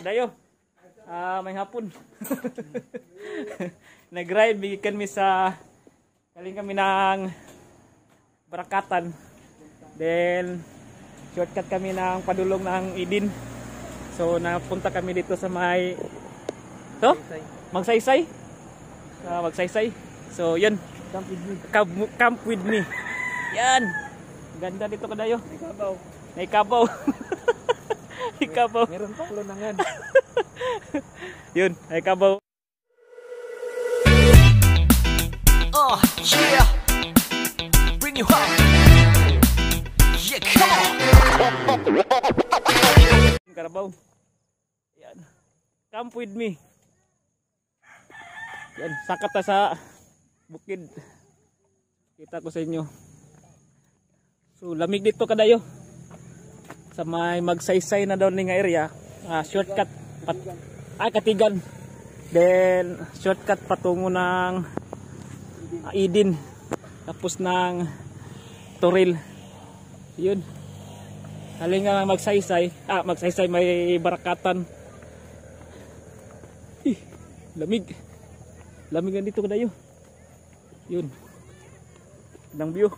Kadayo. Ah, may hapon. Nag-ride bigyan kami sa galing kami ng Barakatan. Then shortcut kami ng padulong ng Idin. So napunta kami dito sa may to? Magsaysay. Sa Magsaysay. So yun, Camp with me. camp, camp with me. Yan. Ganda dito kadayo. May kabaw. May kabaw. Meron pa ulo nangan. Yun, may kabaw. Uh, yeah. Bring you home. Yeah, come on. Karabaw. Yan. Camp with me. Yan, sakat na sa bukid. Kita ko sa inyo. So, lamig dito kadayo. Sa may magsaysay na daw nga area. Ah, shortcut. Pat ay, katigan. Then, shortcut patungo ng ah, Idin. Tapos ng Toril. Yun. Haling nga magsaysay. Ah, magsaysay may barakatan. Ih, lamig. Lamig dito kadayo. Yun. Ng view.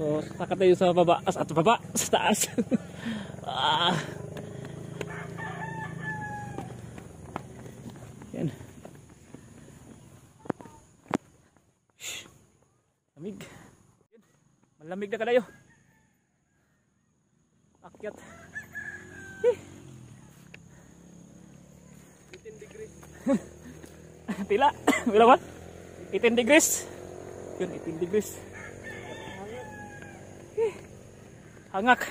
So, saka tayo sa baba. As, at baba. Sa taas. ah. Yan. Lamig. Malamig na kadayo. Akyat. Pila? Pila ba? 18 degrees. Yun, 18 degrees. Hangak.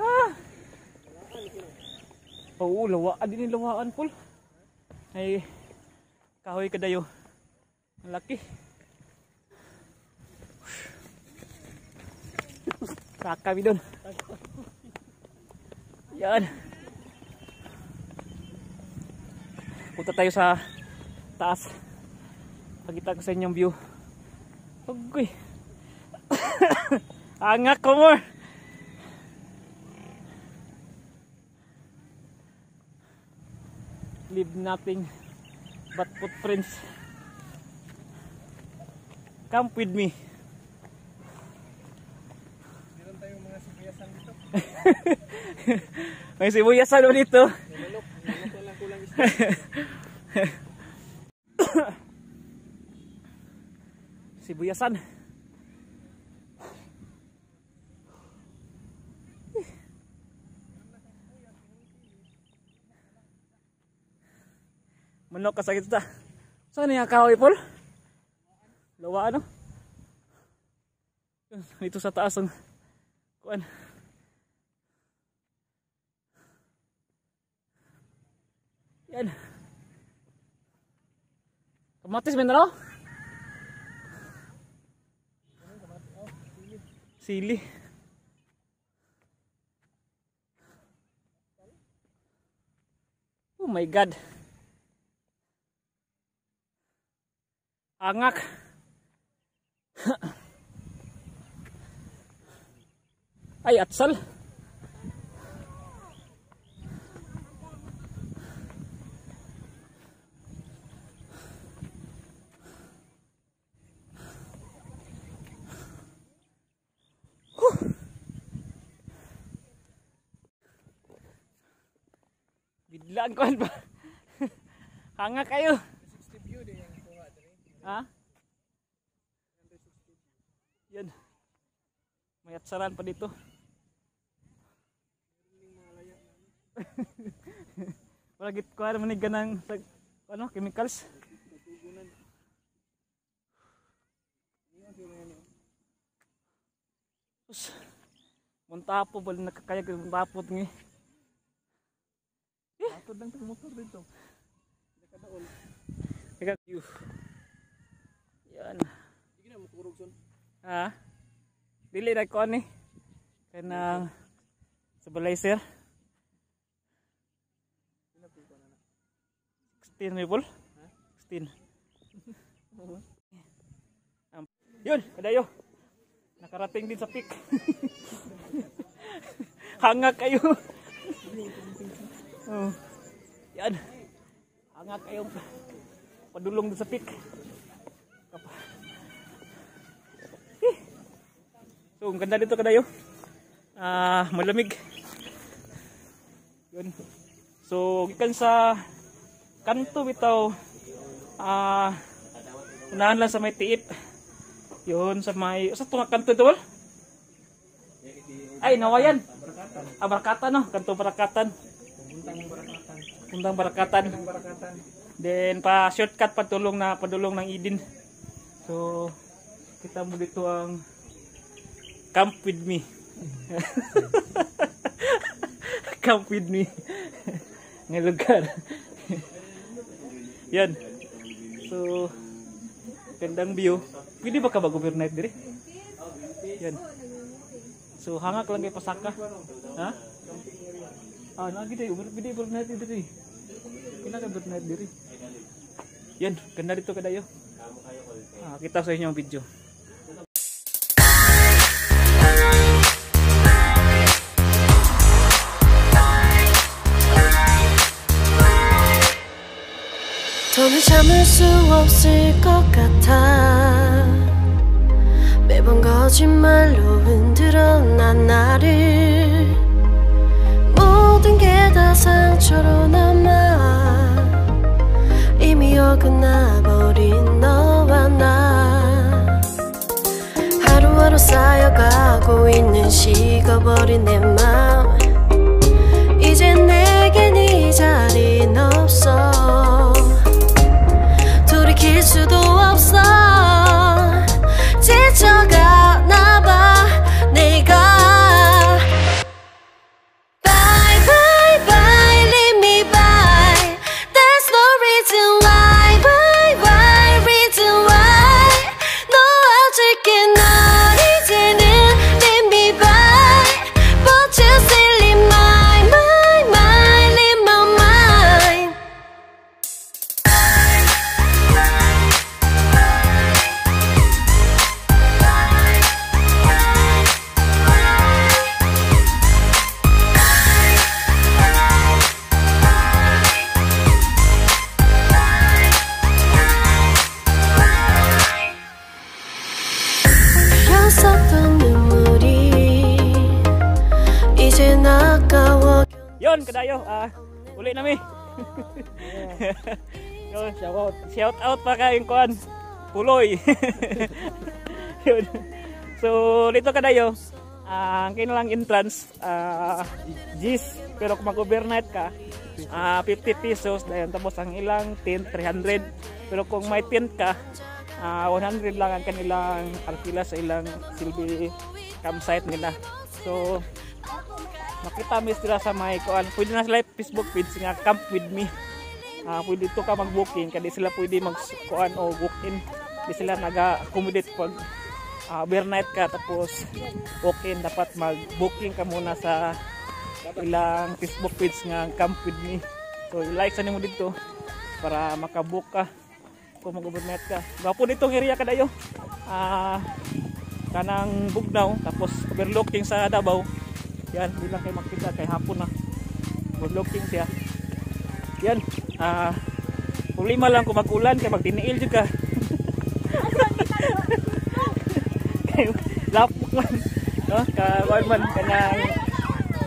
Ah. Oo, lawaan din lawaan, Paul. Ay, kahoy kadayo. Ang laki. Saka doon. Yan. Punta tayo sa taas. Pagkita ko sa inyong view. Ugoy. Angak ko more. Leave nothing but footprints. Come with me. Meron tayong mga sibiyasan dito. May sibuyasan mo dito. Nilolok. Nilolok lang kulang isda. Sibuyasan. Manok kasakit ta. Saan niya kahoy, Paul? Lawa ano? Dito sa taas ang kuan. Yan. Kamatis man Sili. Oh my god. Angak. Ay, atsal. Bidlaan ko ba? Hanga kayo. 60 view din yung kuha. Ha? Yan. May atsaran pa dito. Wala git ko ano manig ganang sa ano chemicals. Sus. Muntapo bal nakakaya ko tapot ngi. Atod lang tong motor dito. Nakadaol. Teka, you. Yan. Sige na makurog son. Ha? Dili na ko ni. Kanang stabilizer. 16 rifle? 16. Um, yun, kadayo. Nakarating din sa peak. Hanga kayo. oh. Yan. Hanga kayong padulong sa Eh. So, ang ganda dito kadayo. Ah, malamig. Yun. So, gikan sa kanto bitaw ah unahan lang sa may tiip. Yun sa may sa tunga kanto ito wal? Ay, nawayan. Ah, barakatan no, kanto barakatan. Puntang barakatan. Barakatan. Then pa shortcut patulong na padulong ng Eden. So kita mo dito ang camp with me. camp with me. Ng lugar. Yan. So gandang view. Pwede ba ka ba overnight dire? Yan. So hangak lang kay pasaka. Ha? Ah, over pwede overnight dire. Kailan ka overnight dire? Yan, ganda dito kadayo. Ah, kita sa inyo ang video. 더는 참을 수 없을 것 같아 매번 거짓말로 흔들어 난 나를 모든 게 다 상처로 어긋나버린 너와 나. 하루하루 쌓여가고 있는 식어버린 내 맘 이제 내겐 이 자리는 없어 karon kadayo. Ah, uli nami. Yun, shout out. Shout out pa kayong kuan. Puloy. So, dito kadayo. Uh, ang kanilang entrance, ah, uh, GIS, pero kung mag-overnight ka, ah, uh, 50 pesos. Dayan, tapos ang ilang tent, 300. Pero kung may tent ka, uh, 100 lang ang kanilang arkila sa ilang silbi campsite nila. So, makita mo sila sa may kuan pwede na sila Facebook page nga camp with me. Ah, pwede to ka mag-booking kadi sila pwede mag kuan o book in di sila naga-accommodate pag ah, overnight ka tapos walk in dapat mag-booking ka muna sa ilang Facebook page nga camp with me. So i-like sa nimo dito para makabook ka. Kung mag-overnight ka. Gapo dito ang area kadayo ah kanang Bugnaw tapos overlooking sa Davao yan bilang kayo makita kay hapon na. Overlooking siya. Yan ah problema lang kung mag-ulan kay magtiniil jud ka. Lapok man no? Ka man kanang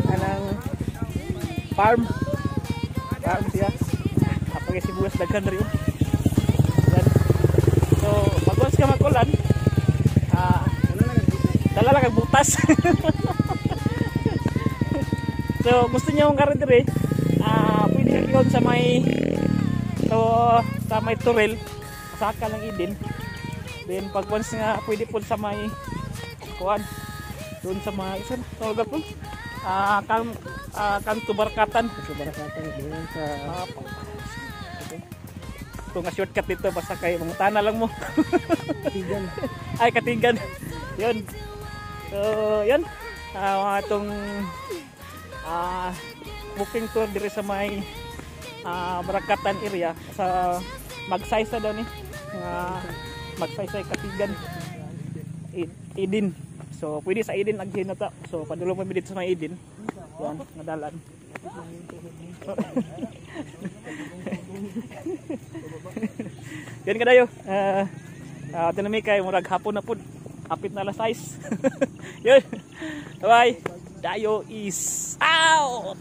kanang farm. Farm siya. Kapag sibuyas daghan rin. Yan. So ka ah dala lang butas so gusto niyo yung karin dire ah pwede ka yun sa may so sa may turel. Saka lang idin. Then pag once nga pwede po sa may kuan doon sa may isa tawag po ah kam ah kanto barkatan barkatan doon sa ito nga shortcut dito basta kay mga tana lang mo. Katigan. Ay katigan. Yun. So yun. Mga itong ah booking tour dire sa may ah Barakatan area sa Magsaysa daw ni nga Magsaysay Katigan I- Idin So pwede sa Eden aghin na ta. So padulong kami dito sa may Eden. Yan, nadalan. Yan kadayo. Uh, uh, tinami kay murag hapon na pud. Kapit na alas 6. Yun. Bye. Dayo is out.